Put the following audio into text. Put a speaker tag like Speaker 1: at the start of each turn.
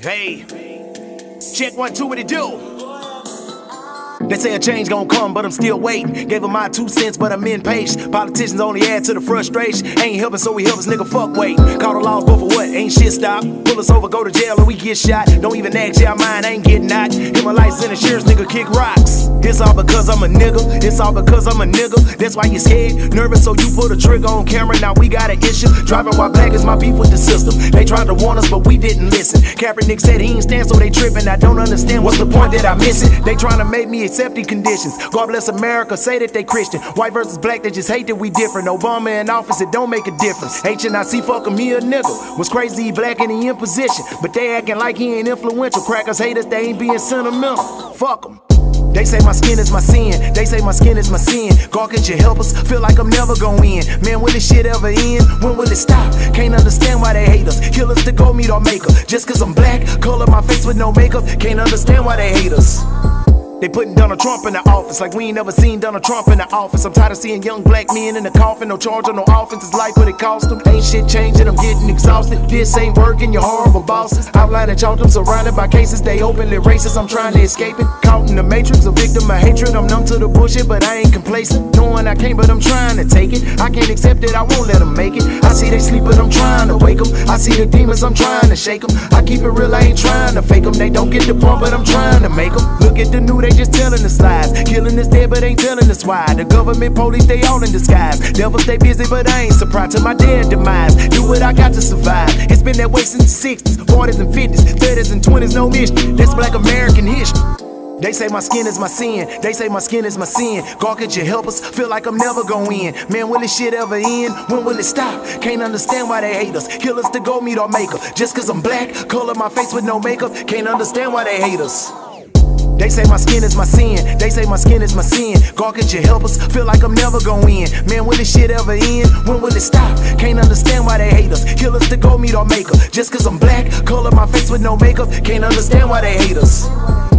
Speaker 1: Hey, check one, two, what it do? They say a change gon' come, but I'm still waiting. Gave them my two cents, but I'm impatient. Politicians only add to the frustration. Ain't helping, so we help us, nigga. Fuck wait. Call the laws, but for what? Ain't shit stop. Pull us over, go to jail, or we get shot. Don't even ask, yeah, mine ain't getting out. Hit my lights in the sheriff's nigga, kick rocks. It's all because I'm a nigga. It's all because I'm a nigga. That's why you scared, nervous, so you put a trigger on camera. Now we got an issue. Driving while black is my beef with the system. They tried to warn us, but we didn't listen. Kaepernick said he ain't stand, so they tripping. I don't understand what's the point that I miss it. They trying to make me accept the conditions. God bless America, say that they Christian. White versus black, they just hate that we different. Obama in office, it don't make a difference. HNIC fucking me a nigga. Was crazy, he black and he in position. But they acting like he ain't influential. Crackers hate us, they ain't being sentimental. Fuck them. They say my skin is my sin. They say my skin is my sin. God, can you help us? Feel like I'm never gonna win. Man, will this shit ever end? When will it stop? Can't understand why they hate us. Kill us to go meet our maker. Just cause I'm black, color my face with no makeup. Can't understand why they hate us. They putting Donald Trump in the office like we ain't never seen Donald Trump in the office. I'm tired of seeing young black men in the coffin. No charge on no offense. It's life what it cost them. Ain't shit changing. I'm getting exhausted. This ain't working. Your horrible bosses. Outlining chalked them surrounded by cases. They openly racist. I'm trying to escape it. Caught in the matrix. A victim of hatred. I'm numb to the bullshit, but I ain't complacent. Knowing I can't, but I'm trying to take it. I can't accept it. I won't let them make it. I see they sleep, but I'm trying to wake them. I see the demons. I'm trying to shake them. I keep it real. I ain't trying to fake them. They don't get the point, but I'm trying to make them. Look at the new. They just telling us lies. Killing us dead, but ain't telling us why. The government, police, they all in disguise. Devil stay busy, but I ain't surprised to my dead demise. Do what I got to survive. It's been that way since the 60s, 40s, and 50s, 30s, and 20s, no mystery. That's black American history. They say my skin is my sin. They say my skin is my sin. God, could you help us? Feel like I'm never gonna win. Man, will this shit ever end? When will it stop? Can't understand why they hate us. Kill us to go meet our maker. Just cause I'm black, color my face with no makeup. Can't understand why they hate us. They say my skin is my sin. They say my skin is my sin. God, could you help us? Feel like I'm never gonna win. Man, will this shit ever end? When will it stop? Can't understand why they hate us. Kill us to go meet our maker. Just cause I'm black, color my face with no makeup. Can't understand why they hate us.